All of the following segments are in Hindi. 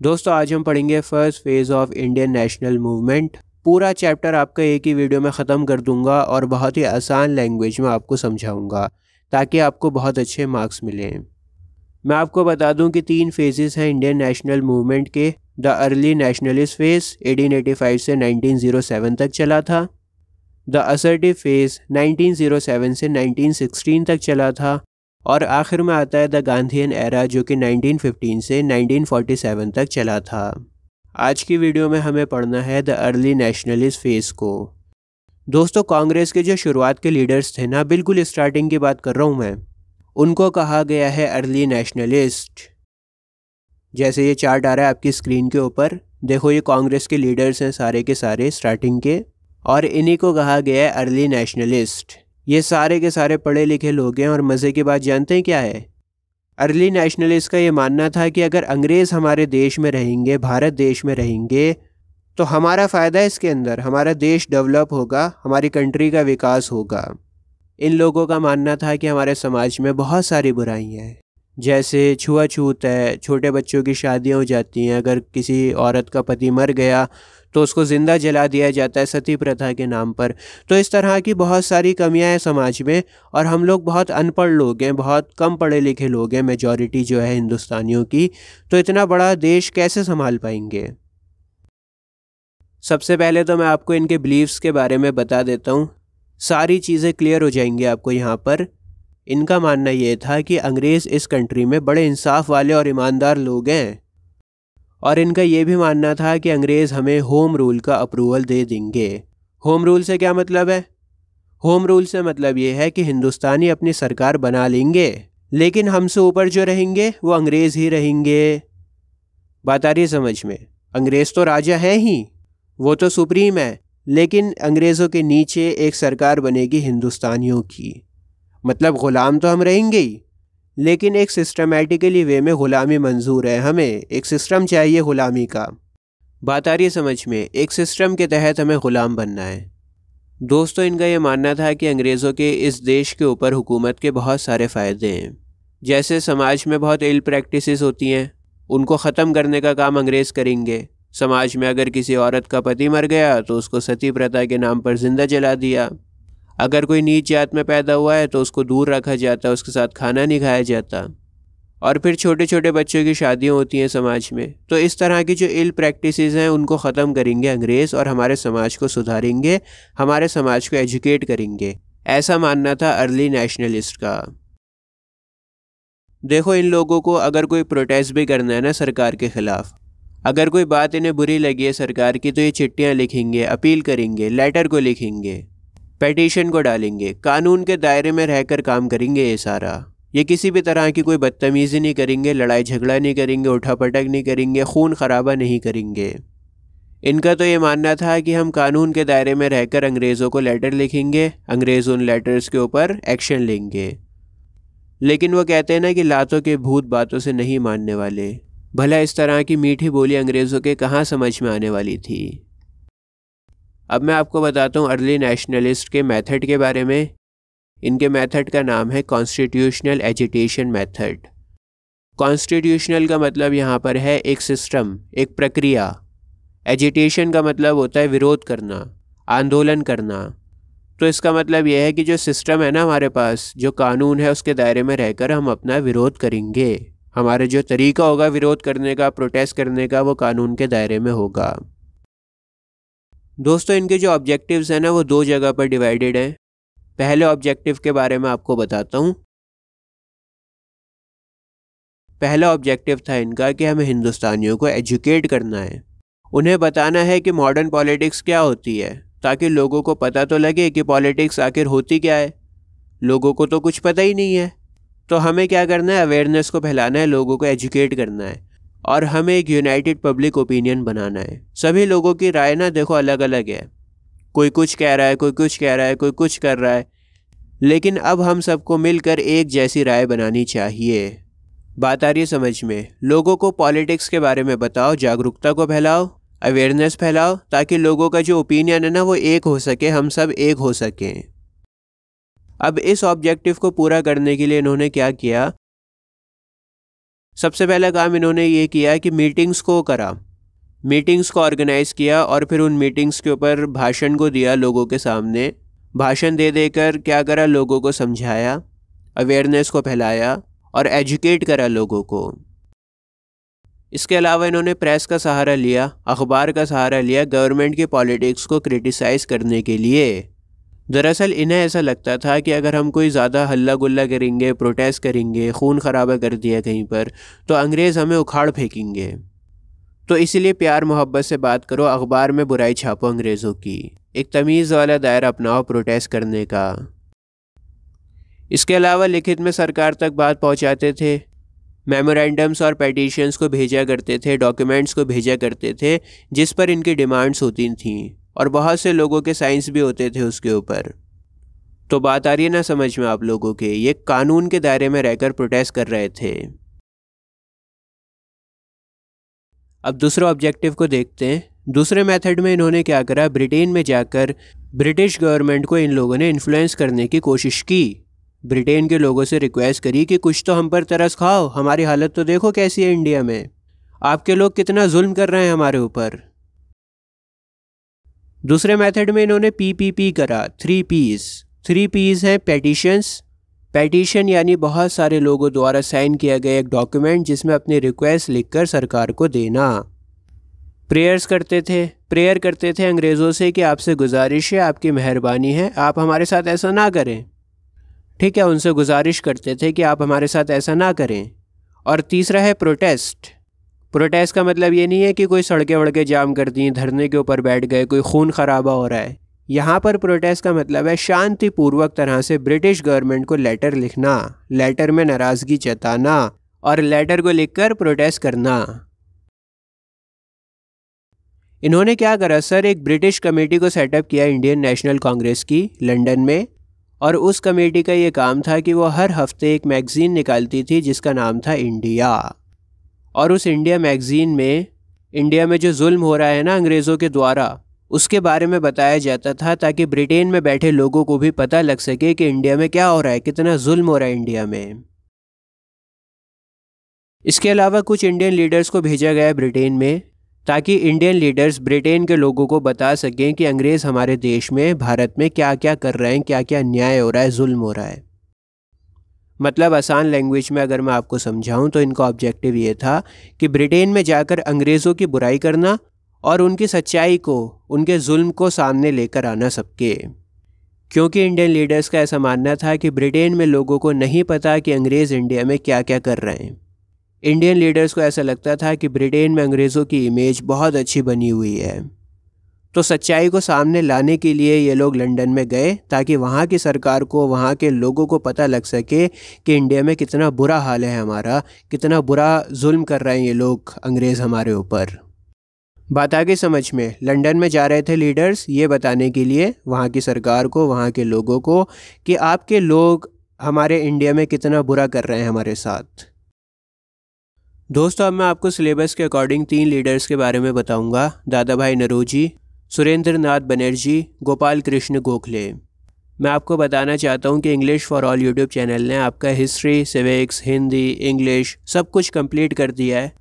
दोस्तों, आज हम पढ़ेंगे first phase of Indian national movement पूरा चैप्टर आपका एक ही वीडियो में ख़त्म कर दूँगा और बहुत ही आसान लैंग्वेज में आपको समझाऊँगा, ताकि आपको बहुत अच्छे मार्क्स मिलें। मैं आपको बता दूँ कि तीन फेजेस हैं इंडियन नेशनल मूवमेंट के। द अर्ली नेशनलिस्ट फ़ेज़ 1885 से 1907 तक चला था। द असर्टिव फ़ेज़ 1907 से 1916 तक चला था। और आखिर में आता है द गांधीन एरा, जो कि 1915 से 1947 तक चला था। आज की वीडियो में हमें पढ़ना है द अर्ली नेशनलिस्ट फेस को। दोस्तों, कांग्रेस के जो शुरुआत के लीडर्स थे ना, बिल्कुल स्टार्टिंग की बात कर रहा हूँ मैं। उनको कहा गया है अर्ली नेशनलिस्ट। जैसे ये चार्ट आ रहा है आपकी स्क्रीन के ऊपर, देखो ये कांग्रेस के लीडर्स हैं सारे के सारे स्टार्टिंग के, और इन्हीं को कहा गया है अर्ली नेशनलिस्ट। ये सारे के सारे पढ़े लिखे लोग हैं और मज़े की बात जानते हैं क्या है? अर्ली नेशनलिस्ट का ये मानना था कि अगर अंग्रेज़ हमारे देश में रहेंगे, भारत देश में रहेंगे तो हमारा फ़ायदा इसके अंदर। हमारा देश डेवलप होगा, हमारी कंट्री का विकास होगा। इन लोगों का मानना था कि हमारे समाज में बहुत सारी बुराइयाँ हैं। जैसे छुआछूत है, छोटे बच्चों की शादियाँ हो जाती हैं, अगर किसी औरत का पति मर गया तो उसको ज़िंदा जला दिया जाता है सती प्रथा के नाम पर। तो इस तरह की बहुत सारी कमियाँ हैं समाज में और हम लोग बहुत अनपढ़ लोग हैं, बहुत कम पढ़े लिखे लोग हैं मेजॉरिटी जो है हिंदुस्तानियों की। तो इतना बड़ा देश कैसे संभाल पाएँगे? सबसे पहले तो मैं आपको इनके बिलीव्स के बारे में बता देता हूँ। सारी चीज़ें क्लियर हो जाएँगी आपको यहाँ पर। इनका मानना ये था कि अंग्रेज़ इस कंट्री में बड़े इंसाफ वाले और ईमानदार लोग हैं। और इनका ये भी मानना था कि अंग्रेज़ हमें होम रूल का अप्रूवल दे देंगे। होम रूल से क्या मतलब है? होम रूल से मतलब ये है कि हिंदुस्तानी अपनी सरकार बना लेंगे, लेकिन हमसे ऊपर जो रहेंगे, वो अंग्रेज़ ही रहेंगे। बात आ रही है समझ में। अंग्रेज़ तो राजा है ही, वो तो सुप्रीम है, लेकिन अंग्रेज़ों के नीचे एक सरकार बनेगी हिंदुस्तानियों की। मतलब ग़ुलाम तो हम रहेंगे ही। लेकिन एक सिस्टमेटिकली वे में ग़ुलामी मंजूर है। हमें एक सिस्टम चाहिए ग़ुलामी का। बात आ रही है समझ में। एक सिस्टम के तहत हमें ग़ुलाम बनना है। दोस्तों, इनका ये मानना था कि अंग्रेज़ों के इस देश के ऊपर हुकूमत के बहुत सारे फ़ायदे हैं। जैसे समाज में बहुत इल प्रैक्टिस होती हैं, उनको ख़त्म करने का काम अंग्रेज़ करेंगे। समाज में अगर किसी औरत का पति मर गया तो उसको सती प्रथा के नाम पर ज़िंदा जला दिया। अगर कोई नीच जात में पैदा हुआ है तो उसको दूर रखा जाता है, उसके साथ खाना नहीं खाया जाता। और फिर छोटे छोटे बच्चों की शादियाँ होती हैं समाज में तो इस तरह की जो इल प्रैक्टिस हैं, उनको ख़त्म करेंगे अंग्रेज़ और हमारे समाज को सुधारेंगे, हमारे समाज को एजुकेट करेंगे। ऐसा मानना था अर्ली नेशनलिस्ट का। देखो, इन लोगों को अगर कोई प्रोटेस्ट भी करना है ना सरकार के ख़िलाफ़, अगर कोई बात इन्हें बुरी लगी है सरकार की तो ये चिट्ठियाँ लिखेंगे, अपील करेंगे लेटर को लिखेंगे। पेटिशन को डालेंगे। कानून के दायरे में रहकर काम करेंगे ये सारा। ये किसी भी तरह की कोई बदतमीज़ी नहीं करेंगे, लड़ाई झगड़ा नहीं करेंगे, उठापटक नहीं करेंगे, खून खराबा नहीं करेंगे। इनका तो ये मानना था कि हम कानून के दायरे में रहकर अंग्रेज़ों को लेटर लिखेंगे, अंग्रेज़ उन लेटर्स के ऊपर एक्शन लेंगे। लेकिन वो कहते हैं ना कि लातों के भूत बातों से नहीं मानने वाले। भला इस तरह की मीठी बोली अंग्रेज़ों के कहाँ समझ में आने वाली थी? अब मैं आपको बताता हूँ अर्ली नेशनलिस्ट के मेथड के बारे में। इनके मेथड का नाम है कॉन्स्टिट्यूशनल एजिटेशन मेथड कॉन्स्टिट्यूशनल का मतलब यहाँ पर है एक सिस्टम एक प्रक्रिया। एजिटेशन का मतलब होता है विरोध करना, आंदोलन करना। तो इसका मतलब यह है कि जो सिस्टम है ना हमारे पास, जो कानून है उसके दायरे में रहकर हम अपना विरोध करेंगे। हमारे जो तरीका होगा विरोध करने का प्रोटेस्ट करने का, वो कानून के दायरे में होगा। दोस्तों, इनके जो ऑब्जेक्टिव्स हैं ना, वो दो जगह पर डिवाइडेड हैं। पहले ऑब्जेक्टिव के बारे में आपको बताता हूँ। पहला ऑब्जेक्टिव था इनका कि हमें हिंदुस्तानियों को एजुकेट करना है। उन्हें बताना है कि मॉडर्न पॉलिटिक्स क्या होती है, ताकि लोगों को पता तो लगे कि पॉलिटिक्स आखिर होती क्या है। लोगों को तो कुछ पता ही नहीं है। तो हमें क्या करना है? अवेयरनेस को फैलाना है, लोगों को एजुकेट करना है। और हमें एक यूनाइटेड पब्लिक ओपिनियन बनाना है। सभी लोगों की राय ना देखो अलग अलग है। कोई कुछ कह रहा है, कोई कुछ कह रहा है, कोई कुछ कर रहा है। लेकिन अब हम सबको मिलकर एक जैसी राय बनानी चाहिए। बात आ रही है समझ में। लोगों को पॉलिटिक्स के बारे में बताओ, जागरूकता को फैलाओ अवेयरनेस फैलाओ, ताकि लोगों का जो ओपिनियन है ना वो एक हो सके, हम सब एक हो सकें। अब इस ऑब्जेक्टिव को पूरा करने के लिए इन्होंने क्या किया? सबसे पहला काम इन्होंने ये किया कि मीटिंग्स को करा। मीटिंग्स को ऑर्गेनाइज़ किया और फिर उन मीटिंग्स के ऊपर भाषण को दिया लोगों के सामने। भाषण दे देकर क्या करा लोगों को समझाया अवेयरनेस को फैलाया और एजुकेट करा लोगों को। इसके अलावा इन्होंने प्रेस का सहारा लिया, अखबार का सहारा लिया गवर्नमेंट की पॉलिटिक्स को क्रिटिसाइज़ करने के लिए। दरअसल इन्हें ऐसा लगता था कि अगर हम कोई ज़्यादा हल्ला गुल्ला करेंगे प्रोटेस्ट करेंगे, खून खराबा कर दिया कहीं पर तो अंग्रेज़ हमें उखाड़ फेंकेंगे। तो इसलिए प्यार मोहब्बत से बात करो, अखबार में बुराई छापो अंग्रेज़ों की। एक तमीज़ वाला दायरा अपनाओ प्रोटेस्ट करने का। इसके अलावा लिखित में सरकार तक बात पहुंचाते थे। मेमोरेंडम्स और पेटिशंस को भेजा करते थे डॉक्यूमेंट्स को भेजा करते थे, जिस पर इनकी डिमांड्स होती थी। और बहुत से लोगों के साइंस भी होते थे उसके ऊपर। तो बात आ रही है ना समझ में आप लोगों के, ये कानून के दायरे में रहकर प्रोटेस्ट कर रहे थे। अब दूसरे ऑब्जेक्टिव को देखते हैं। दूसरे मेथड में इन्होंने क्या करा? ब्रिटेन में जाकर ब्रिटिश गवर्नमेंट को इन लोगों ने इन्फ्लुएंस करने की कोशिश की। ब्रिटेन के लोगों से रिक्वेस्ट करी कि कुछ तो हम पर तरस खाओ, हमारी हालत तो देखो कैसी है इंडिया में। आपके लोग कितना जुल्म कर रहे हैं हमारे ऊपर। दूसरे मेथड में इन्होंने पीपीपी करा थ्री पीस थ्री पीस हैं पेटिशंस पेटिशन यानी बहुत सारे लोगों द्वारा साइन किया गया एक डॉक्यूमेंट जिसमें अपनी रिक्वेस्ट लिखकर सरकार को देना। प्रेयर्स करते थे। प्रेयर करते थे अंग्रेज़ों से कि आपसे गुजारिश है, आपकी मेहरबानी है, आप हमारे साथ ऐसा ना करें। ठीक है, उनसे गुजारिश करते थे कि आप हमारे साथ ऐसा ना करें। और तीसरा है प्रोटेस्ट प्रोटेस्ट का मतलब ये नहीं है कि कोई सड़कें वड़कें जाम कर दी, धरने के ऊपर बैठ गए, कोई खून खराबा हो रहा है। यहाँ पर प्रोटेस्ट का मतलब है शांतिपूर्वक तरह से ब्रिटिश गवर्नमेंट को लेटर लिखना लेटर में नाराज़गी जताना और लेटर को लिखकर प्रोटेस्ट करना। इन्होंने क्या करा सर? एक ब्रिटिश कमेटी को सेटअप किया इंडियन नेशनल कांग्रेस की लंदन में। और उस कमेटी का ये काम था कि वो हर हफ़्ते एक मैगज़ीन निकालती थी जिसका नाम था इंडिया और उस इंडिया मैगज़ीन में इंडिया में जो जुल्म हो रहा है ना अंग्रेज़ों के द्वारा, उसके बारे में बताया जाता था ताकि ब्रिटेन में बैठे लोगों को भी पता लग सके कि इंडिया में क्या हो रहा है, कितना जुल्म हो रहा है इंडिया में। इसके अलावा कुछ इंडियन लीडर्स को भेजा गया ब्रिटेन में, ताकि इंडियन लीडर्स ब्रिटेन के लोगों को बता सकें कि अंग्रेज़ हमारे देश में, भारत में क्या क्या कर रहे हैं क्या क्या न्याय हो रहा है, जुल्म हो रहा है। मतलब आसान लैंग्वेज में अगर मैं आपको समझाऊं तो इनका ऑब्जेक्टिव ये था कि ब्रिटेन में जाकर अंग्रेज़ों की बुराई करना और उनकी सच्चाई को, उनके जुल्म को सामने लेकर आना सबके। क्योंकि इंडियन लीडर्स का ऐसा मानना था कि ब्रिटेन में लोगों को नहीं पता कि अंग्रेज़ इंडिया में क्या क्या कर रहे हैं। इंडियन लीडर्स को ऐसा लगता था कि ब्रिटेन में अंग्रेज़ों की इमेज बहुत अच्छी बनी हुई है। तो सच्चाई को सामने लाने के लिए ये लोग लंदन में गए ताकि वहाँ की सरकार को, वहाँ के लोगों को पता लग सके कि इंडिया में कितना बुरा हाल है हमारा, कितना बुरा जुल्म कर रहे हैं ये लोग अंग्रेज़ हमारे ऊपर। बात आगे समझ में। लंदन में जा रहे थे लीडर्स ये बताने के लिए वहाँ की सरकार को, वहाँ के लोगों को कि आपके लोग हमारे इंडिया में कितना बुरा कर रहे हैं हमारे साथ। दोस्तों, अब मैं आपको सिलेबस के अकॉर्डिंग तीन लीडर्स के बारे में बताऊँगा। दादा भाई नरोजी सुरेंद्र नाथ बनर्जी, गोपाल कृष्ण गोखले। मैं आपको बताना चाहता हूँ कि English for all YouTube channel ने आपका हिस्ट्री सिविक्स हिंदी इंग्लिश सब कुछ कंप्लीट कर दिया है।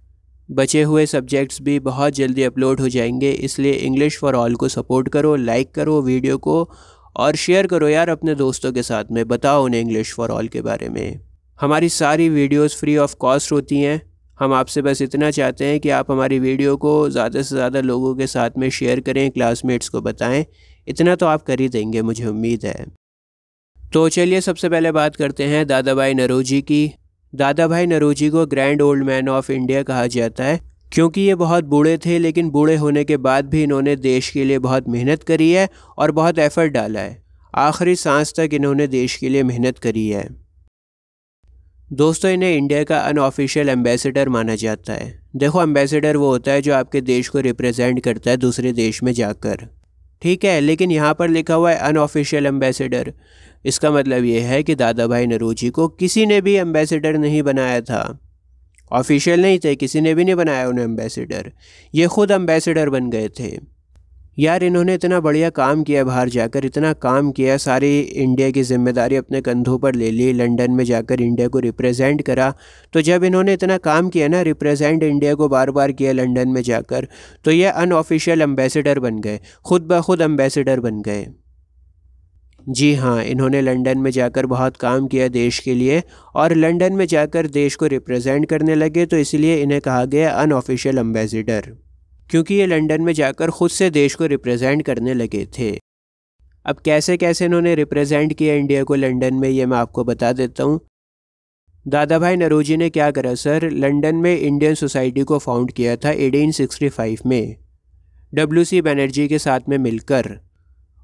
बचे हुए सब्जेक्ट्स भी बहुत जल्दी अपलोड हो जाएँगे, इसलिए इंग्लिश फॉर ऑल को सपोर्ट करो लाइक करो वीडियो को और शेयर करो यार अपने दोस्तों के साथ में, बताओ उन्हें इंग्लिश फॉर ऑल के बारे में। हमारी सारी वीडियोस फ्री ऑफ़ कॉस्ट होती हैं। हम आपसे बस इतना चाहते हैं कि आप हमारी वीडियो को ज़्यादा से ज़्यादा लोगों के साथ में शेयर करें, क्लासमेट्स को बताएँ। इतना तो आप कर ही देंगे, मुझे उम्मीद है। तो चलिए सबसे पहले बात करते हैं दादा भाई नरोजी की। दादा भाई नरोजी को grand old man of India कहा जाता है, क्योंकि ये बहुत बूढ़े थे, लेकिन बूढ़े होने के बाद भी इन्होंने देश के लिए बहुत मेहनत करी है और बहुत एफर्ट डाला है। आखिरी सांस तक इन्होंने देश के लिए मेहनत करी है। दोस्तों, इन्हें इंडिया का अनऑफिशियल एम्बेसडर माना जाता है। देखो एम्बेसडर वो होता है जो आपके देश को रिप्रेजेंट करता है दूसरे देश में जाकर। ठीक है, लेकिन यहाँ पर लिखा हुआ है अनऑफिशियल एम्बेसडर इसका मतलब ये है कि दादा भाई नरोजी को किसी ने भी एम्बेसडर नहीं बनाया था। ऑफिशियल नहीं थे, किसी ने भी नहीं बनाया उन्हें एम्बेसडर ये ख़ुद एम्बेसडर बन गए थे। यार इन्होंने इतना बढ़िया काम किया बाहर जाकर, इतना काम किया, सारी इंडिया की ज़िम्मेदारी अपने कंधों पर ले ली, लंदन में जाकर इंडिया को रिप्रेजेंट करा। तो जब इन्होंने इतना काम किया ना, रिप्रेजेंट इंडिया को बार बार किया लंदन में जाकर तो ये अनऑफिशियल एम्बेसडर बन गए, खुद ब खुद एम्बेसडर बन गए। जी हाँ इन्होंने लंदन में जाकर बहुत काम किया देश के लिए, और लंदन में जाकर देश को रिप्रेजेंट करने लगे तो इसलिए इन्हें कहा गया अनऑफिशियल एम्बेसडर क्योंकि ये लंदन में जाकर ख़ुद से देश को रिप्रेजेंट करने लगे थे। अब कैसे कैसे इन्होंने रिप्रेजेंट किया इंडिया को लंदन में, ये मैं आपको बता देता हूँ। दादा भाई नरोजी ने क्या करा सर? लंदन में इंडियन सोसाइटी को फाउंड किया था 1865 में। डब्ल्यू सी बनर्जी के साथ में मिलकर।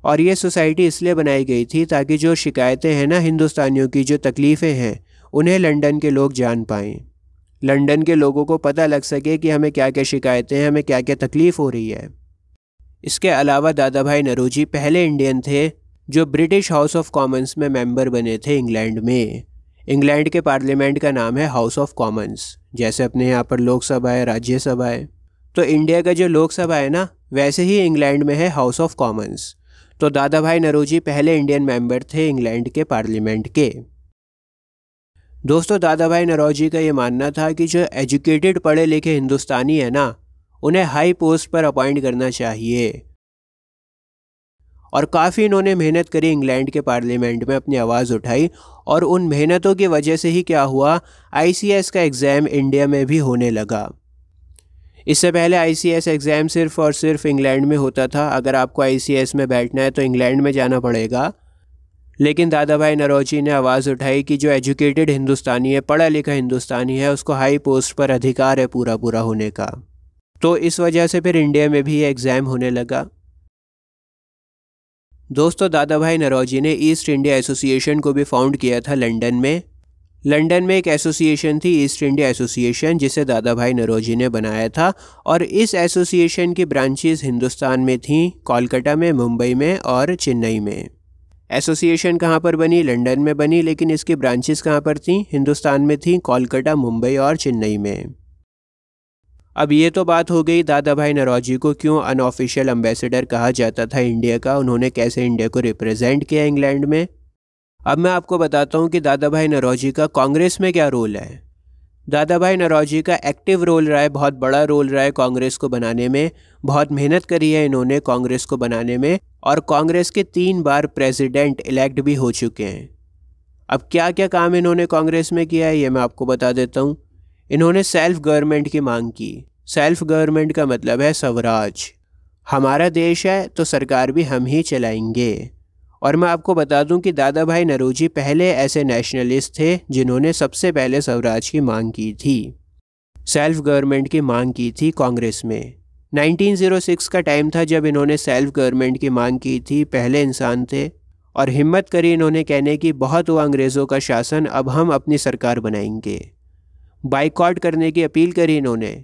और ये सोसाइटी इसलिए बनाई गई थी ताकि जो शिकायतें हैं ना हिंदुस्तानियों की, जो तकलीफ़ें हैं, उन्हें लंदन के लोग जान पाएँ। लंदन के लोगों को पता लग सके कि हमें क्या क्या शिकायतें हैं, हमें क्या क्या तकलीफ़ हो रही है। इसके अलावा दादा भाई नरोजी पहले इंडियन थे, जो ब्रिटिश हाउस ऑफ़ कॉमन्स में मेंबर बने थे इंग्लैंड में। इंग्लैंड के पार्लियामेंट का नाम है हाउस ऑफ़ कॉमन्स, जैसे अपने यहाँ पर लोकसभा है, राज्यसभा है। तो इंडिया का जो लोकसभा है ना, वैसे ही इंग्लैंड में है हाउस ऑफ़ कॉमन्स। तो दादा भाई नरोजी पहले इंडियन मेंबर थे इंग्लैंड के पार्लियामेंट के। दोस्तों दादा भाई नरोजी का ये मानना था कि जो एजुकेटेड पढ़े लिखे हिंदुस्तानी है ना, उन्हें हाई पोस्ट पर अपॉइंट करना चाहिए। और काफ़ी इन्होंने मेहनत करी इंग्लैंड के पार्लियामेंट में, अपनी आवाज़ उठाई और उन मेहनतों की वजह से ही क्या हुआ आईसीएस का एग्ज़ाम इंडिया में भी होने लगा। इससे पहले आईसीएस एग्ज़ाम सिर्फ़ और सिर्फ़ इंग्लैंड में होता था। अगर आपको आईसीएस में बैठना है तो इंग्लैंड में जाना पड़ेगा। लेकिन दादा भाई नरोजी ने आवाज़ उठाई कि जो एजुकेटेड हिंदुस्तानी है, पढ़ा लिखा हिंदुस्तानी है, उसको हाई पोस्ट पर अधिकार है पूरा पूरा होने का। तो इस वजह से फिर इंडिया में भी ये एग्ज़ाम होने लगा। दोस्तों दादा भाई नरोजी ने ईस्ट इंडिया एसोसिएशन को भी फाउंड किया था लंदन में। लंदन में एक एसोसिएशन थी, ईस्ट इंडिया एसोसिएशन, जिसे दादा भाई नरोजी ने बनाया था। और इस एसोसिएशन की ब्रांचेस हिंदुस्तान में थीं, कोलकाता में, मुंबई में और चेन्नई में। एसोसिएशन कहाँ पर बनी? लंदन में बनी, लेकिन इसकी ब्रांचेस कहाँ पर थी? हिंदुस्तान में थी, कोलकाता, मुंबई और चेन्नई में। अब ये तो बात हो गई दादा भाई नरौजी को, क्यों अनऑफिशियल एम्बेसडर कहा जाता था इंडिया का? उन्होंने कैसे इंडिया को रिप्रेजेंट किया इंग्लैंड में? अब मैं आपको बताता हूँ कि दादा भाई नरौजी का कांग्रेस में क्या रोल है। दादा भाई नरौजी का एक्टिव रोल रहा है, बहुत बड़ा रोल रहा है कांग्रेस को बनाने में। बहुत मेहनत करी है इन्होंने कांग्रेस को बनाने में और कांग्रेस के तीन बार प्रेसिडेंट इलेक्ट भी हो चुके हैं। अब क्या क्या काम इन्होंने कांग्रेस में किया है, ये मैं आपको बता देता हूँ। इन्होंने सेल्फ गवर्नमेंट की मांग की। सेल्फ गवर्नमेंट का मतलब है स्वराज। हमारा देश है तो सरकार भी हम ही चलाएँगे। और मैं आपको बता दूँ कि दादा भाई नरोजी पहले ऐसे नेशनलिस्ट थे, जिन्होंने सबसे पहले स्वराज की मांग की थी। सेल्फ गवर्नमेंट की मांग की थी कांग्रेस में। 1906 का टाइम था जब इन्होंने सेल्फ गवर्नमेंट की मांग की थी, पहले इंसान थे, और हिम्मत करी इन्होंने कहने की, बहुत हुआ अंग्रेज़ों का शासन, अब हम अपनी सरकार बनाएँगे। बाइकआउट करने की अपील करी इन्होंने।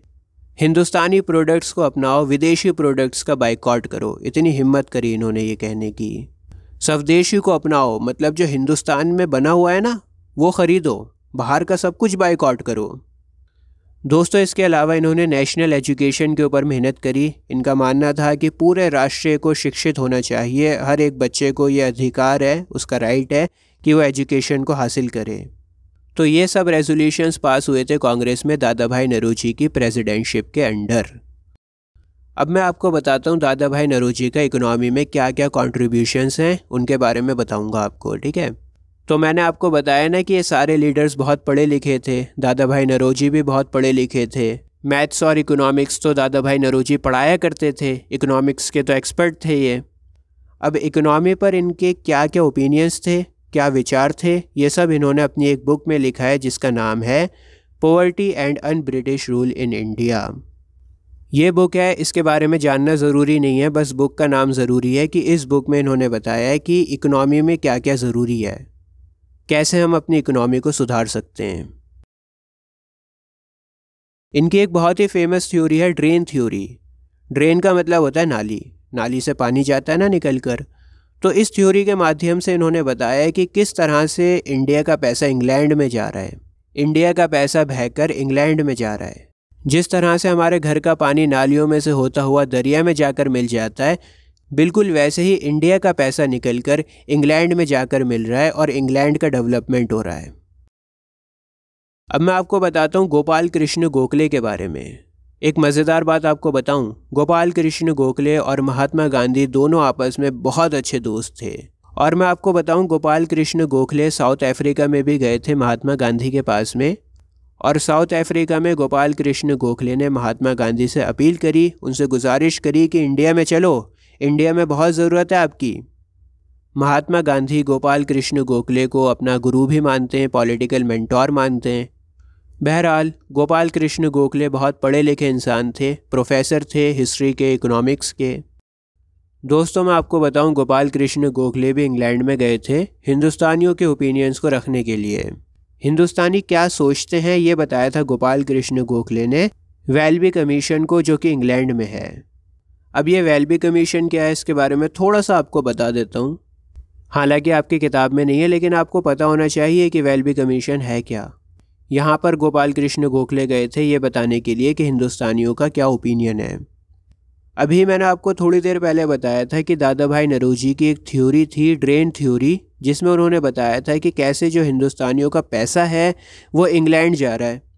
हिंदुस्तानी प्रोडक्ट्स को अपनाओ, विदेशी प्रोडक्ट्स का बाइकआउट करो। इतनी हिम्मत करी इन्होंने ये कहने की। स्वदेशी को अपनाओ मतलब जो हिंदुस्तान में बना हुआ है ना, वो ख़रीदो, बाहर का सब कुछ बाइकआउट करो। दोस्तों, इसके अलावा इन्होंने नेशनल एजुकेशन के ऊपर मेहनत करी। इनका मानना था कि पूरे राष्ट्र को शिक्षित होना चाहिए। हर एक बच्चे को ये अधिकार है, उसका राइट है कि वो एजुकेशन को हासिल करे। तो ये सब रेजोल्यूशंस पास हुए थे कांग्रेस में दादा भाई नरूजी की प्रेसिडेंटशिप के अंडर अब मैं आपको बताता हूँ दादा भाई नरूजी का इकोनॉमी में क्या क्या कॉन्ट्रीब्यूशंस हैं, उनके बारे में बताऊँगा आपको, ठीक है? तो मैंने आपको बताया ना कि ये सारे लीडर्स बहुत पढ़े लिखे थे दादा भाई नरोजी भी बहुत पढ़े लिखे थे। मैथ्स और इकोनॉमिक्स तो दादा भाई नरोजी पढ़ाया करते थे, इकोनॉमिक्स के तो एक्सपर्ट थे ये। अब इकोनॉमी पर इनके क्या क्या ओपिनियंस थे, क्या विचार थे, ये सब इन्होंने अपनी एक बुक में लिखा है जिसका नाम है poverty and un British rule in India ये बुक है, इसके बारे में जानना ज़रूरी नहीं है, बस बुक का नाम ज़रूरी है कि इस बुक में इन्होंने बताया है कि इकोनॉमी में क्या क्या ज़रूरी है। कैसे हम अपनी इकोनॉमी को सुधार सकते हैं? इनकी एक बहुत ही फ़ेमस थ्योरी है ड्रेन थ्योरी ड्रेन का मतलब होता है नाली. नाली से पानी जाता है ना निकल कर तो इस थ्योरी के माध्यम से इन्होंने बताया कि किस तरह से इंडिया का पैसा इंग्लैंड में जा रहा है. इंडिया का पैसा बहकर इंग्लैंड में जा रहा है. जिस तरह से हमारे घर का पानी नालियों में से होता हुआ दरिया में जाकर मिल जाता है बिल्कुल वैसे ही इंडिया का पैसा निकलकर इंग्लैंड में जाकर मिल रहा है और इंग्लैंड का डेवलपमेंट हो रहा है। अब मैं आपको बताता हूँ गोपाल कृष्ण गोखले के बारे में। एक मज़ेदार बात आपको बताऊँ, गोपाल कृष्ण गोखले और महात्मा गांधी दोनों आपस में बहुत अच्छे दोस्त थे। और मैं आपको बताऊँ गोपाल कृष्ण गोखले साउथ अफ्रीका में भी गए थे महात्मा गांधी के पास में। और साउथ अफ्रीका में गोपाल कृष्ण गोखले ने महात्मा गांधी से अपील करी, उनसे गुजारिश करी कि इंडिया में चलो इंडिया में बहुत ज़रूरत है आपकी। महात्मा गांधी, गोपाल कृष्ण गोखले को अपना गुरु भी मानते हैं, पॉलिटिकल मेंटोर मानते हैं। बहरहाल, गोपाल कृष्ण गोखले बहुत पढ़े लिखे इंसान थे, प्रोफेसर थे, हिस्ट्री के, इकोनॉमिक्स के। दोस्तों, मैं आपको बताऊँ, गोपाल कृष्ण गोखले भी इंग्लैंड में गए थे, हिंदुस्तानियों के ओपिनियंस को रखने के लिए। हिंदुस्तानी क्या सोचते हैं, ये बताया था गोपाल कृष्ण गोखले ने, वेलबी कमीशन को, जो कि इंग्लैंड में है। अब ये वेलबी कमीशन क्या है, इसके बारे में थोड़ा सा आपको बता देता हूँ। हालाँकि आपकी किताब में नहीं है, लेकिन आपको पता होना चाहिए कि वेलबी कमीशन है क्या। यहाँ पर गोपाल कृष्ण गोखले गए थे ये बताने के लिए कि हिंदुस्तानियों का क्या ओपिनियन है। अभी मैंने आपको थोड़ी देर पहले बताया था कि दादा भाई नरोजी की एक थ्योरी थी ड्रेन थ्योरी जिसमें उन्होंने बताया था कि कैसे जो हिंदुस्तानियों का पैसा है, वो इंग्लैंड जा रहा है।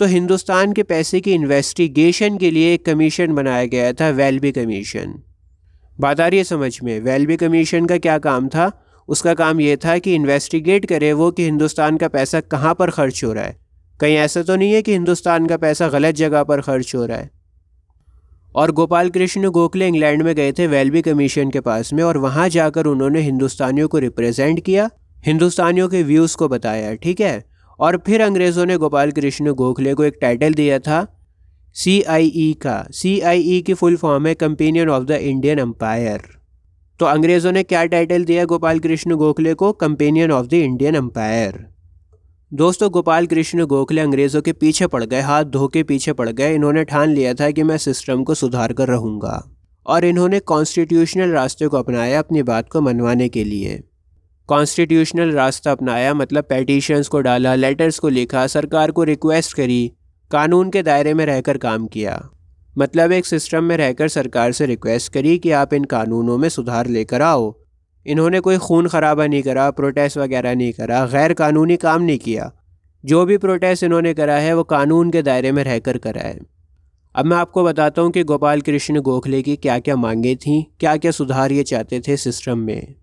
तो हिंदुस्तान के पैसे की इन्वेस्टिगेशन के लिए एक कमीशन बनाया गया था वेलबी कमीशन बात आ रही है समझ में। वेलबी कमीशन का क्या काम था? उसका काम ये था कि इन्वेस्टिगेट करे वो कि हिंदुस्तान का पैसा कहाँ पर खर्च हो रहा है। कहीं ऐसा तो नहीं है कि हिंदुस्तान का पैसा गलत जगह पर खर्च हो रहा है। और गोपाल कृष्ण गोखले इंग्लैंड में गए थे वेलबी कमीशन के पास में और वहाँ जाकर उन्होंने हिंदुस्तानियों को रिप्रेजेंट किया, हिंदुस्तानियों के व्यूज़ को बताया, ठीक है? और फिर अंग्रेज़ों ने गोपाल कृष्ण गोखले को एक टाइटल दिया था सी आई ई का। सी आई ई की फुल फॉर्म है companion of the Indian Empire तो अंग्रेज़ों ने क्या टाइटल दिया गोपाल कृष्ण गोखले को? Companion of the Indian Empire दोस्तों गोपाल कृष्ण गोखले अंग्रेज़ों के पीछे पड़ गए, हाथ धो के पीछे पड़ गए। इन्होंने ठान लिया था कि मैं सिस्टम को सुधार कर रहूँगा। और इन्होंने कॉन्स्टिट्यूशनल रास्ते को अपनाया अपनी बात को मनवाने के लिए। कॉन्स्टिट्यूशनल रास्ता अपनाया मतलब पेटिशंस को डाला लेटर्स को लिखा, सरकार को रिक्वेस्ट करी, कानून के दायरे में रहकर काम किया। मतलब एक सिस्टम में रहकर सरकार से रिक्वेस्ट करी कि आप इन कानूनों में सुधार लेकर आओ। इन्होंने कोई खून खराबा नहीं करा प्रोटेस्ट वगैरह नहीं करा, गैर कानूनी काम नहीं किया। जो भी प्रोटेस्ट इन्होंने करा है, वो कानून के दायरे में रहकर करा है। अब मैं आपको बताता हूँ कि गोपाल कृष्ण गोखले की क्या क्या मांगे थीं क्या क्या सुधार ये चाहते थे सिस्टम में।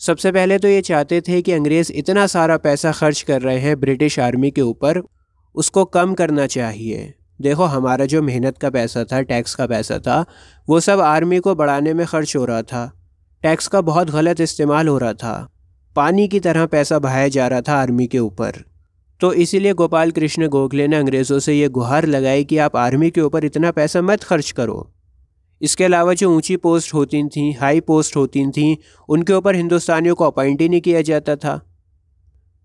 सबसे पहले तो ये चाहते थे कि अंग्रेज़ इतना सारा पैसा खर्च कर रहे हैं ब्रिटिश आर्मी के ऊपर, उसको कम करना चाहिए। देखो, हमारा जो मेहनत का पैसा था, टैक्स का पैसा था, वो सब आर्मी को बढ़ाने में खर्च हो रहा था। टैक्स का बहुत गलत इस्तेमाल हो रहा था। पानी की तरह पैसा बहाया जा रहा था आर्मी के ऊपर। तो इसीलिए गोपाल कृष्ण गोखले ने अंग्रेज़ों से ये गुहार लगाई कि आप आर्मी के ऊपर इतना पैसा मत खर्च करो। इसके अलावा जो ऊँची पोस्ट होती थी हाई पोस्ट होती थी, उनके ऊपर हिंदुस्तानियों को अपॉइंट ही नहीं किया जाता था।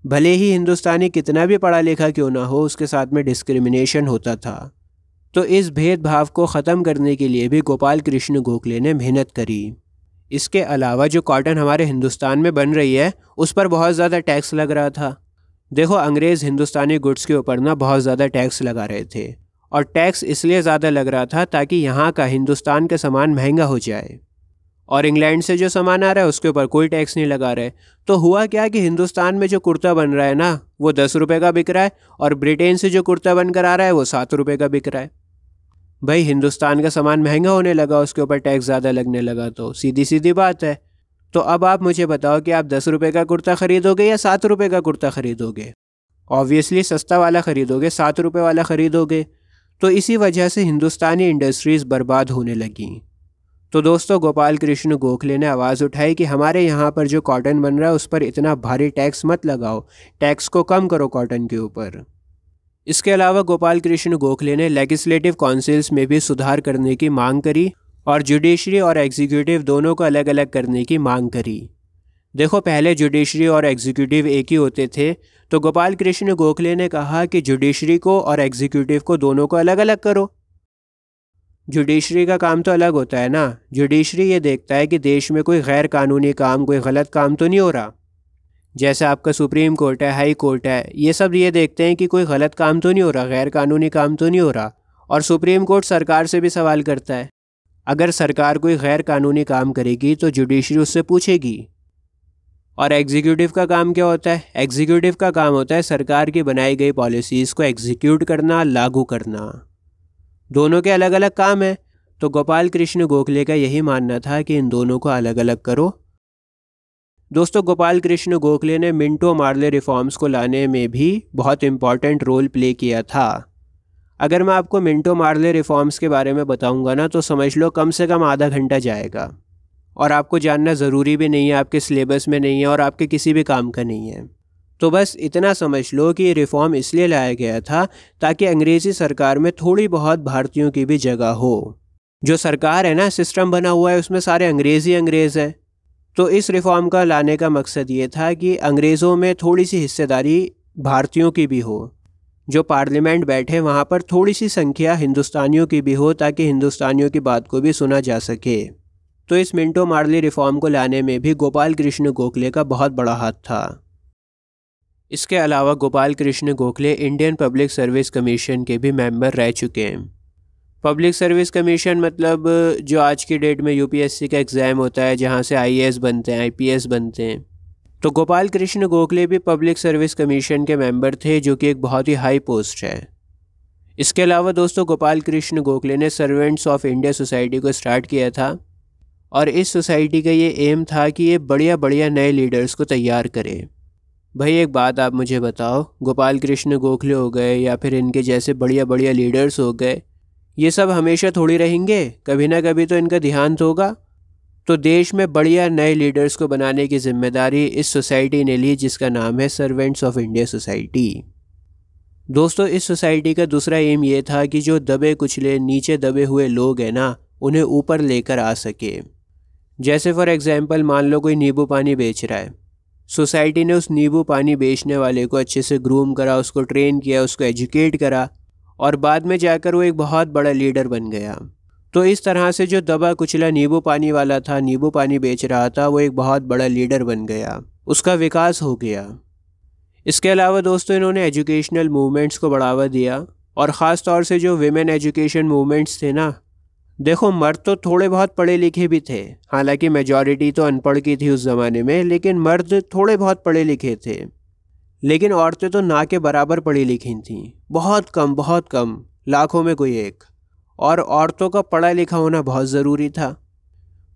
भले ही हिंदुस्तानी कितना भी पढ़ा लिखा क्यों ना हो, उसके साथ में डिस्क्रिमिनेशन होता था। तो इस भेदभाव को ख़त्म करने के लिए भी गोपाल कृष्ण गोखले ने मेहनत करी। इसके अलावा जो कॉटन हमारे हिंदुस्तान में बन रही है, उस पर बहुत ज़्यादा टैक्स लग रहा था। देखो, अंग्रेज़ हिंदुस्तानी गुड्स के ऊपर ना बहुत ज़्यादा टैक्स लगा रहे थे। और टैक्स इसलिए ज़्यादा लग रहा था ताकि यहाँ का हिंदुस्तान का सामान महँगा हो जाए। और इंग्लैंड से जो सामान आ रहा है, उसके ऊपर कोई टैक्स नहीं लगा रहे। तो हुआ क्या कि हिंदुस्तान में जो कुर्ता बन रहा है ना, वो दस रुपये का बिक रहा है और ब्रिटेन से जो कुर्ता बनकर आ रहा है, वो सात रुपये का बिक रहा है। भाई, हिंदुस्तान का सामान महँगा होने लगा, उसके ऊपर टैक्स ज़्यादा लगने लगा तो सीधी सीधी बात है। तो अब आप मुझे बताओ कि आप दस रुपये का कुर्ता ख़रीदोगे या सात रुपये का कुर्ता ख़रीदोगे? ऑब्वियसली सस्ता वाला ख़रीदोगे, सात रुपये वाला ख़रीदोगे। तो इसी वजह से हिंदुस्तानी इंडस्ट्रीज़ बर्बाद होने लगीं। तो दोस्तों, गोपाल कृष्ण गोखले ने आवाज़ उठाई कि हमारे यहाँ पर जो कॉटन बन रहा है, उस पर इतना भारी टैक्स मत लगाओ। टैक्स को कम करो कॉटन के ऊपर। इसके अलावा गोपाल कृष्ण गोखले ने लेजिस्लेटिव काउंसिल्स में भी सुधार करने की मांग करी और जुडिशरी और एग्जीक्यूटिव दोनों को अलग अलग करने की मांग करी। देखो, पहले जुडिशरी और एग्जीक्यूटिव एक ही होते थे। तो गोपाल कृष्ण गोखले ने कहा कि जुडिशरी को और एग्जीक्यूटिव को दोनों को अलग अलग करो। जुडिशरी का काम तो अलग होता है ना। जुडिशरी ये देखता है कि देश में कोई गैर कानूनी काम, कोई गलत काम तो नहीं हो रहा। जैसे आपका सुप्रीम कोर्ट है, हाई कोर्ट है, ये सब ये देखते हैं कि कोई गलत काम तो नहीं हो रहा गैर कानूनी काम तो नहीं हो रहा। और सुप्रीम कोर्ट सरकार से भी सवाल करता है। अगर सरकार कोई गैर कानूनी काम करेगी तो जुडिशरी उससे पूछेगी। और एग्जीक्यूटिव का काम क्या होता है? एग्जीक्यूटिव का काम होता है सरकार की बनाई गई पॉलिसीज़ को एग्जीक्यूट करना, लागू करना। दोनों के अलग अलग काम हैं। तो गोपाल कृष्ण गोखले का यही मानना था कि इन दोनों को अलग अलग करो। दोस्तों, गोपाल कृष्ण गोखले ने मिंटो मार्ले रिफॉर्म्स को लाने में भी बहुत इंपॉर्टेंट रोल प्ले किया था। अगर मैं आपको मिंटो मार्ले रिफॉर्म्स के बारे में बताऊँगा ना तो समझ लो कम से कम आधा घंटा जाएगा। और आपको जानना ज़रूरी भी नहीं है, आपके सिलेबस में नहीं है और आपके किसी भी काम का नहीं है। तो बस इतना समझ लो कि ये रिफॉर्म इसलिए लाया गया था ताकि अंग्रेज़ी सरकार में थोड़ी बहुत भारतीयों की भी जगह हो। जो सरकार है ना सिस्टम बना हुआ है, उसमें सारे अंग्रेज़ी अंग्रेज़ हैं। तो इस रिफॉर्म का लाने का मकसद ये था कि अंग्रेज़ों में थोड़ी सी हिस्सेदारी भारतीयों की भी हो। जो पार्लियामेंट बैठे, वहाँ पर थोड़ी सी संख्या हिंदुस्तानियों की भी हो ताकि हिंदुस्तानियों की बात को भी सुना जा सके। तो इस मिंटो मार्ली रिफॉर्म को लाने में भी गोपाल कृष्ण गोखले का बहुत बड़ा हाथ था। इसके अलावा Gopal Krishna Gokhale Indian Public Service Commission के भी मेंबर रह चुके हैं। पब्लिक सर्विस कमीशन मतलब जो आज की डेट में यूपीएससी का एग्ज़ाम होता है, जहाँ से आईएएस बनते हैं, आईपीएस बनते हैं। तो गोपाल कृष्ण गोखले भी पब्लिक सर्विस कमीशन के मेंबर थे, जो कि एक बहुत ही हाई पोस्ट है। इसके अलावा दोस्तों, गोपाल कृष्ण गोखले ने सर्वेंट्स ऑफ़ इंडिया सोसाइटी को स्टार्ट किया था। और इस सोसाइटी का ये एम था कि ये बढ़िया बढ़िया नए लीडर्स को तैयार करे। भाई, एक बात आप मुझे बताओ, गोपाल कृष्ण गोखले हो गए या फिर इनके जैसे बढ़िया बढ़िया लीडर्स हो गए, ये सब हमेशा थोड़ी रहेंगे? कभी ना कभी तो इनका देहांत होगा। तो देश में बढ़िया नए लीडर्स को बनाने की ज़िम्मेदारी इस सोसाइटी ने ली, जिसका नाम है सर्वेंट्स ऑफ़ इंडिया सोसाइटी दोस्तों, इस सोसाइटी का दूसरा एम ये था कि जो दबे कुचले, नीचे दबे हुए लोग हैं ना, उन्हें ऊपर लेकर आ सके। जैसे फॉर एग्ज़ाम्पल मान लो कोई नींबू पानी बेच रहा है। सोसाइटी ने उस नींबू पानी बेचने वाले को अच्छे से ग्रूम करा, उसको ट्रेन किया, उसको एजुकेट करा और बाद में जाकर वो एक बहुत बड़ा लीडर बन गया। तो इस तरह से जो दबा कुचला नींबू पानी वाला था, नींबू पानी बेच रहा था, वो एक बहुत बड़ा लीडर बन गया। उसका विकास हो गया। इसके अलावा दोस्तों, इन्होंने एजुकेशनल मूवमेंट्स को बढ़ावा दिया और ख़ास तौर से जो विमेन एजुकेशन मूवमेंट्स थे ना देखो, मर्द तो थोड़े बहुत पढ़े लिखे भी थे। हालाँकि मेजॉरिटी तो अनपढ़ की थी उस ज़माने में, लेकिन मर्द थोड़े बहुत पढ़े लिखे थे। लेकिन औरतें तो ना के बराबर पढ़ी लिखी थीं। बहुत कम बहुत कम, लाखों में कोई एक। और औरतों का पढ़ा लिखा होना बहुत ज़रूरी था।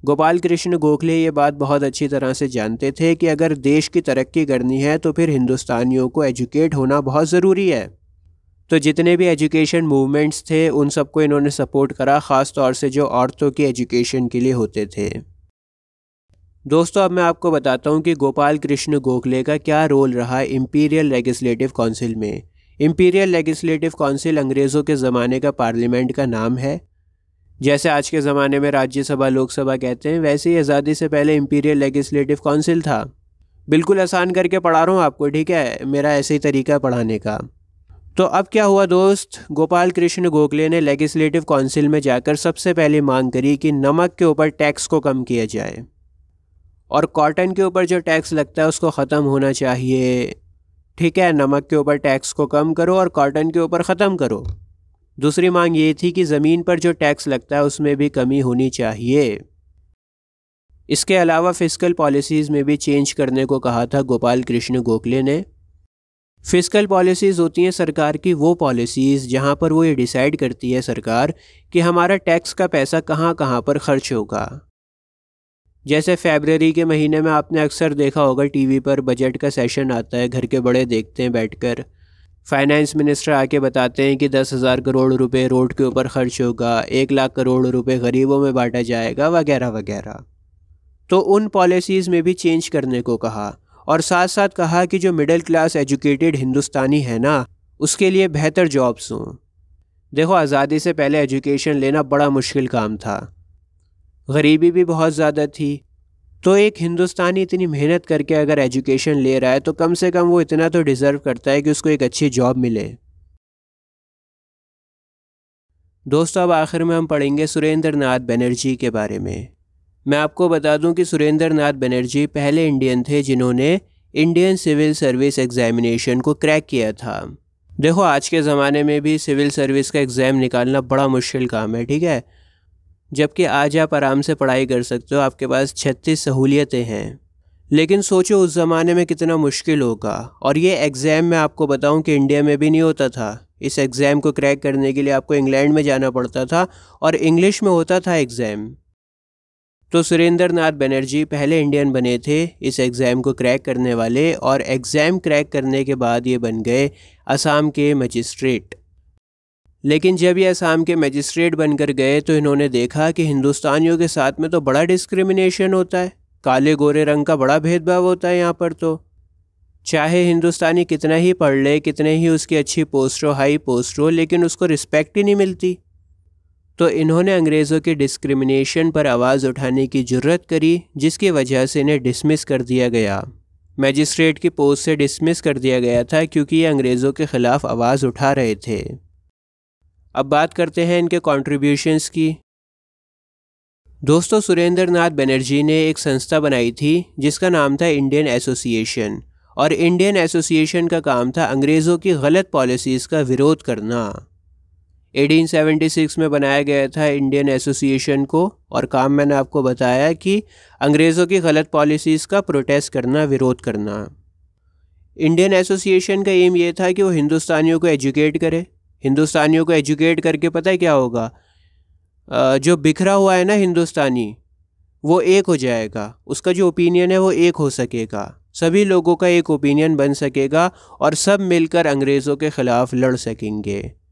गोपाल कृष्ण गोखले ये बात बहुत अच्छी तरह से जानते थे कि अगर देश की तरक्की करनी है तो फिर हिंदुस्तानियों को एजुकेट होना बहुत ज़रूरी है। तो जितने भी एजुकेशन मूवमेंट्स थे, उन सबको इन्होंने सपोर्ट करा, ख़ास तौर से जो औरतों की एजुकेशन के लिए होते थे। दोस्तों, अब मैं आपको बताता हूँ कि गोपाल कृष्ण गोखले का क्या रोल रहा इम्पीरियल लेजिस्लेटिव काउंसिल में। इम्पीरियल लेजिस्लेटिव काउंसिल अंग्रेज़ों के ज़माने का पार्लियामेंट का नाम है। जैसे आज के ज़माने में राज्यसभा, लोकसभा कहते हैं, वैसे ही आज़ादी से पहले इम्पीरियल लेजिस्लेटिव काउंसिल था। बिल्कुल आसान करके पढ़ा रहा हूँ आपको, ठीक है? मेरा ऐसे ही तरीका पढ़ाने का। तो अब क्या हुआ दोस्त? गोपाल कृष्ण गोखले ने लेजिस्लेटिव काउंसिल में जाकर सबसे पहले मांग करी कि नमक के ऊपर टैक्स को कम किया जाए। और कॉटन के ऊपर जो टैक्स लगता है, उसको ख़त्म होना चाहिए। ठीक है, नमक के ऊपर टैक्स को कम करो और कॉटन के ऊपर ख़त्म करो। दूसरी मांग ये थी कि ज़मीन पर जो टैक्स लगता है, उसमें भी कमी होनी चाहिए। इसके अलावा फ़िज़िकल पॉलिसीज़ में भी चेंज करने को कहा था गोपाल कृष्ण गोखले ने। फ़िज़िकल पॉलिसीज़ होती हैं सरकार की, वो पॉलिसीज़ जहाँ पर वो ये डिसाइड करती है सरकार कि हमारा टैक्स का पैसा कहाँ कहाँ पर खर्च होगा। जैसे फेबररी के महीने में आपने अक्सर देखा होगा टीवी पर बजट का सेशन आता है, घर के बड़े देखते हैं बैठकर। फाइनेंस मिनिस्टर आके बताते हैं कि दस हज़ार करोड़ रुपए रोड के ऊपर खर्च होगा, एक लाख करोड़ रुपए गरीबों में बांटा जाएगा, वगैरह वगैरह। तो उन पॉलिसीज़ में भी चेंज करने को कहा। और साथ साथ कहा कि जो मिडिल क्लास एजुकेटेड हिंदुस्तानी है ना, उसके लिए बेहतर जॉब्स हों। देखो, आज़ादी से पहले एजुकेशन लेना बड़ा मुश्किल काम था। गरीबी भी बहुत ज़्यादा थी। तो एक हिंदुस्तानी इतनी मेहनत करके अगर एजुकेशन ले रहा है तो कम से कम वो इतना तो डिज़र्व करता है कि उसको एक अच्छी जॉब मिले। दोस्तों, अब आखिर में हम पढ़ेंगे सुरेंद्र नाथ बनर्जी के बारे में। मैं आपको बता दूँ कि सुरेंद्र नाथ बनर्जी पहले इंडियन थे जिन्होंने इंडियन सिविल सर्विस एग्ज़ामिनेशन को क्रैक किया था। देखो, आज के ज़माने में भी सिविल सर्विस का एग्ज़ाम निकालना बड़ा मुश्किल काम है, ठीक है? जबकि आज आप आराम से पढ़ाई कर सकते हो, आपके पास छत्तीस सहूलियतें हैं। लेकिन सोचो, उस ज़माने में कितना मुश्किल होगा। और ये एग्ज़ाम मैं आपको बताऊँ कि इंडिया में भी नहीं होता था। इस एग्ज़ाम को क्रैक करने के लिए आपको इंग्लैंड में जाना पड़ता था और इंग्लिश में होता था एग्ज़ाम। तो सुरेंद्र नाथ बनर्जी पहले इंडियन बने थे इस एग्ज़ाम को क्रैक करने वाले और एग्ज़ाम क्रैक करने के बाद ये बन गए असम के मजिस्ट्रेट। लेकिन जब ये असम के मजिस्ट्रेट बनकर गए तो इन्होंने देखा कि हिंदुस्तानियों के साथ में तो बड़ा डिस्क्रिमिनेशन होता है, काले गोरे रंग का बड़ा भेदभाव होता है यहाँ पर तो। चाहे हिंदुस्तानी कितना ही पढ़ ले, कितने ही उसकी अच्छी पोस्ट हो हाई पोस्ट हो, लेकिन उसको रिस्पेक्ट ही नहीं मिलती। तो इन्होंने अंग्रेज़ों के डिस्क्रिमिनेशन पर आवाज़ उठाने की ज़रूरत करी, जिसकी वजह से इन्हें डिसमिस कर दिया गया। मैजिस्ट्रेट की पोस्ट से डिसमिस कर दिया गया था, क्योंकि ये अंग्रेज़ों के ख़िलाफ़ आवाज़ उठा रहे थे। अब बात करते हैं इनके कॉन्ट्रीब्यूशंस की। दोस्तों सुरेंद्र नाथ बनर्जी ने एक संस्था बनाई थी, जिसका नाम था इंडियन एसोसिएशन और इंडियन एसोसिएशन का काम था अंग्रेज़ों की गलत पॉलिसीज़ का विरोध करना। 1876 में बनाया गया था इंडियन एसोसिएशन को, और काम मैंने आपको बताया कि अंग्रेज़ों की गलत पॉलिसीज़ का प्रोटेस्ट करना, विरोध करना। इंडियन एसोसिएशन का एम ये था कि वो हिंदुस्तानियों को एजुकेट करे। हिंदुस्तानियों को एजुकेट करके पता है क्या होगा? जो बिखरा हुआ है ना हिंदुस्तानी, वो एक हो जाएगा। उसका जो ओपिनियन है वो एक हो सकेगा। सभी लोगों का एक ओपिनियन बन सकेगा, और सब मिलकर अंग्रेज़ों के ख़िलाफ़ लड़ सकेंगे।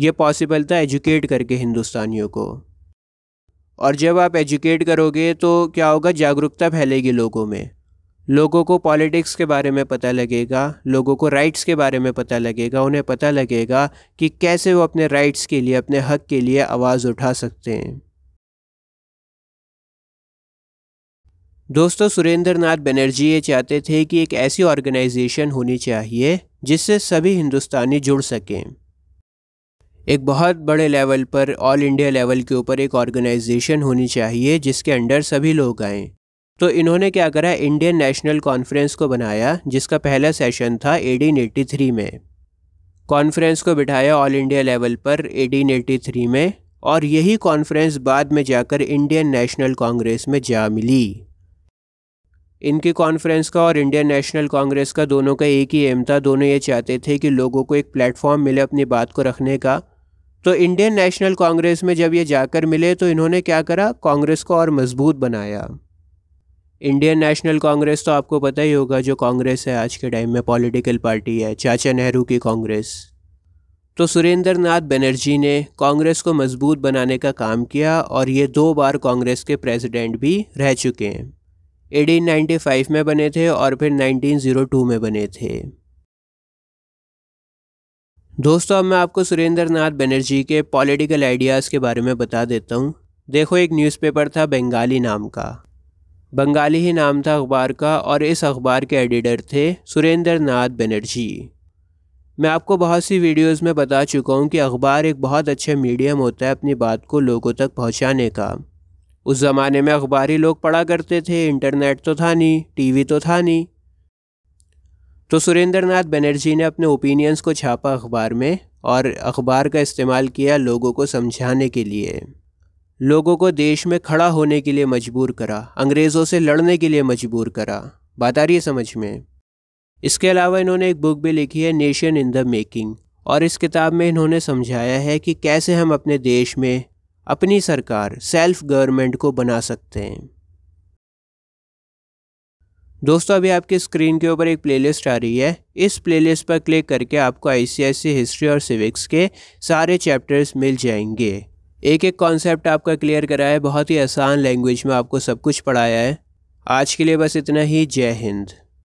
ये पॉसिबल था एजुकेट करके हिंदुस्तानियों को। और जब आप एजुकेट करोगे तो क्या होगा? जागरूकता फैलेगी लोगों में। लोगों को पॉलिटिक्स के बारे में पता लगेगा, लोगों को राइट्स के बारे में पता लगेगा, उन्हें पता लगेगा कि कैसे वो अपने राइट्स के लिए, अपने हक के लिए आवाज़ उठा सकते हैं। दोस्तों सुरेंद्र नाथ बनर्जी ये चाहते थे कि एक ऐसी ऑर्गेनाइजेशन होनी चाहिए जिससे सभी हिंदुस्तानी जुड़ सकें। एक बहुत बड़े लेवल पर ऑल इंडिया लेवल के ऊपर एक ऑर्गेनाइजेशन होनी चाहिए, जिसके अंडर सभी लोग आएँ। तो इन्होंने क्या करा इंडियन नेशनल कॉन्फ्रेंस को बनाया, जिसका पहला सेशन था 1883 में। कॉन्फ्रेंस को बिठाया ऑल इंडिया लेवल पर 1883 में, और यही कॉन्फ्रेंस बाद में जाकर इंडियन नेशनल कांग्रेस में जा मिली। इनकी कॉन्फ्रेंस का और इंडियन नेशनल कांग्रेस का दोनों का एक ही एम था, दोनों ये चाहते थे कि लोगों को एक प्लेटफॉर्म मिले अपनी बात को रखने का। तो इंडियन नेशनल कांग्रेस में जब ये जाकर मिले तो इन्होंने क्या करा? कांग्रेस को और मज़बूत बनाया। इंडियन नेशनल कांग्रेस तो आपको पता ही होगा, जो कांग्रेस है आज के टाइम में पॉलिटिकल पार्टी है चाचा नेहरू की कांग्रेस तो सुरेंद्र नाथ बनर्जी ने कांग्रेस को मज़बूत बनाने का काम किया, और ये दो बार कांग्रेस के प्रेसिडेंट भी रह चुके हैं। 1895 में बने थे, और फिर 1902 में बने थे। दोस्तों, अब मैं आपको सुरेंद्र नाथ बनर्जी के पॉलिटिकल आइडियाज़ के बारे में बता देता हूँ। देखो, एक न्यूज़पेपर था बंगाली नाम का। बंगाली ही नाम था अखबार का और इस अखबार के एडिटर थे सुरेंद्र नाथ बनर्जी। मैं आपको बहुत सी वीडियोस में बता चुका हूँ कि अखबार एक बहुत अच्छा मीडियम होता है अपनी बात को लोगों तक पहुँचाने का। उस ज़माने में अखबार लोग पढ़ा करते थे, इंटरनेट तो था नहीं, टीवी तो था नहीं। तो सुरेंद्र नाथ बनर्जी ने अपने ओपिनियंस को छापा अखबार में और अखबार का इस्तेमाल किया लोगों को समझाने के लिए। लोगों को देश में खड़ा होने के लिए मजबूर करा, अंग्रेज़ों से लड़ने के लिए मजबूर करा। बात आ रही है समझ में? इसके अलावा इन्होंने एक बुक भी लिखी है नेशन इन द मेकिंग और इस किताब में इन्होंने समझाया है कि कैसे हम अपने देश में अपनी सरकार सेल्फ गवर्नमेंट को बना सकते हैं। दोस्तों, अभी आपके स्क्रीन के ऊपर एक प्लेलिस्ट आ रही है। इस प्लेलिस्ट पर क्लिक करके आपको आईसीएससी हिस्ट्री और सिविक्स के सारे चैप्टर्स मिल जाएँगे। एक एक कॉन्सेप्ट आपका क्लियर करा है, बहुत ही आसान लैंग्वेज में आपको सब कुछ पढ़ाया है। आज के लिए बस इतना ही, जय हिंद।